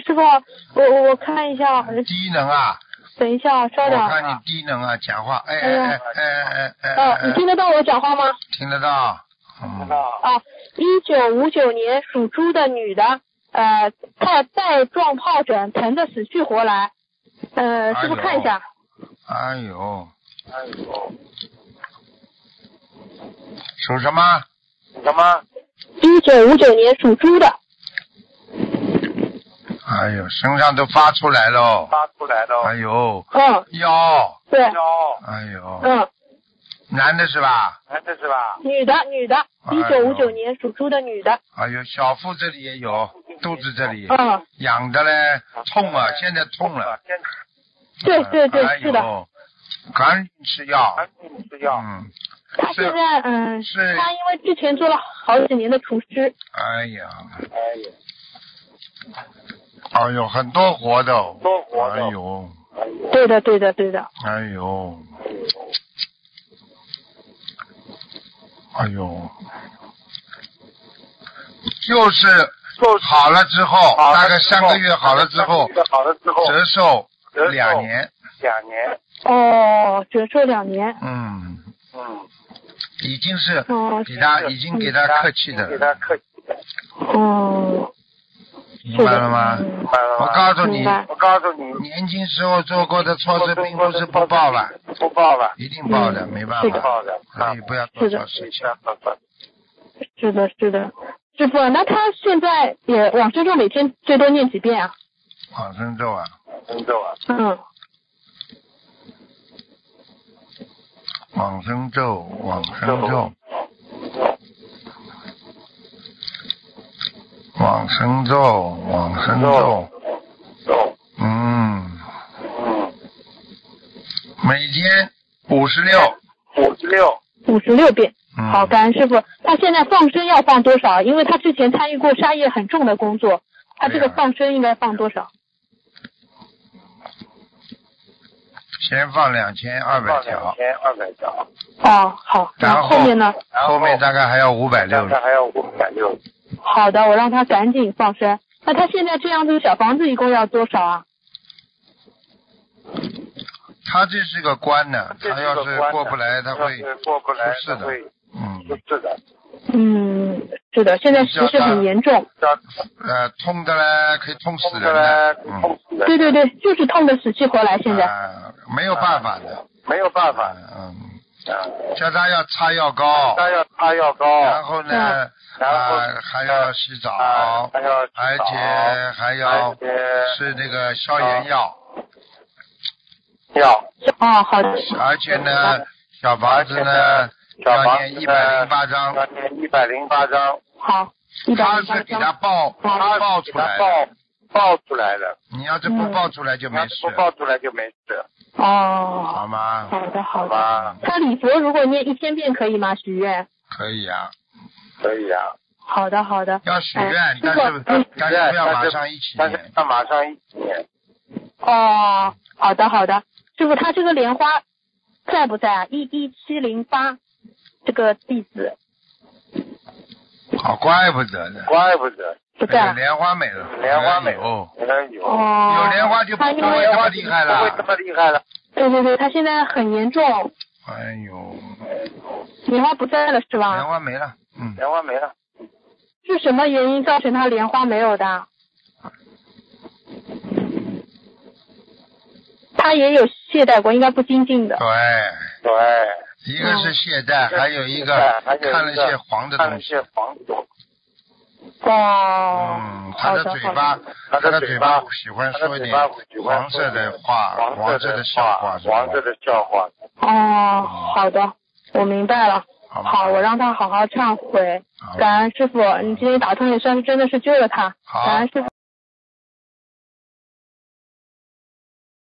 师师傅，我我我看一下，呃低能啊！等一下，稍等。我看你低能啊，讲话，哎哎呀哎哎哎哎哦，哎，你听得到我讲话吗？听得到？听得到，啊，一九五九年属猪的女的，呃，她带状疱疹，疼得死去活来。呃，师傅看一下，哎呦，哎呦，属什么？什么？一九五九年属猪的，哎呦，身上都发出来了。发出来了。哎呦，嗯，腰，对，腰，哎呦，嗯，男的是吧？男的是吧？女的，女的，一九五九年属猪的女的，哎呦，小腹这里也有，肚子这里嗯，痒的嘞，痛啊，现在痛了。对对对哎，是的，赶紧吃药。赶紧吃药。嗯，他现在嗯，是。他因为之前做了好几年的厨师，哎呀，哎呀，哎呦，很多活的哦。多活的哎呦，对的对的对的，哎呦，哎呦，就是好了之后，大概三个月好了之后三，个月好了之后，折寿两年。两年，哦，折寿两年，嗯，嗯，已经是哦，给他已经给他客气的给他，客气的，哦，明白了吗？嗯明白了我？告诉你我告诉你，年轻时候做过的错事，并不是不报了，不报了，一定报的，嗯。没办法。是的。报的，所以不要做错事情。是的，是的，师傅，那他现在也往生咒每天最多念几遍啊？往生咒啊，往生咒啊，嗯，往生咒，往生咒，往生咒，往生咒，走，嗯，嗯，每天五十六，五十六，五十六遍。嗯，好，感恩师傅。他现在放生要放多少？因为他之前参与过杀业很重的工作，他这个放生应该放多少？先放两千二百条。两条，千二百条，哦，好，然后后面呢？后面大概还要五百六大，概还要五百六，好的，我让他赶紧放生。那他现在这样子小房子一共要多少啊？他这是个关呢，他要是过不来，他会过不来，出事的。嗯。是的，嗯，是的，现在其实很严重。呃痛的。嘞，可以痛死人对对对，就是痛的死去活来。现在，啊没有办法的，没有办法，嗯，啊，叫他要擦药膏，他要擦药膏，然后呢，然后啊还要洗澡，啊，还要洗而且还要吃那个消炎药，药，哦，好的，而且呢，小房子呢房子念一百零八章，要念一百零八张，好，他是给他。报他报出来的，报报出来了，你要是不报出来就没事。要是，不报出来就没事，哦，好吗？好的好的。他礼佛如果念一千遍可以吗？许愿。可以啊，可以啊，好的好的。要许愿哎，但是但是不要马上一起但是念，要马上一起念，哦，好的好的。师傅，他这个莲花在不在啊？一一七零八这个弟子好，怪不得呢，怪不得不在啊。莲花没了，莲花没有，哦。有莲花就不会这么厉害不会这了。么厉害了，对对对，他现在很严重，哎呦，莲花不在了是吧？莲吧？花没了，嗯，莲花没了，是什么原因造成他莲花没有的？他也有懈怠过，应该不精进的。对，对，一个是懈怠，还有一个还有一个看了些黄的看了东西，些黄的东西，哦。嗯，他的嘴巴，他他的嘴巴喜欢说一点黄色的话，黄黄色的笑话，黄色的笑话，哦，好的，我明白了。好好，我让他好好忏悔。感恩师傅，你今天打通也算是真的是救了他。感恩师傅。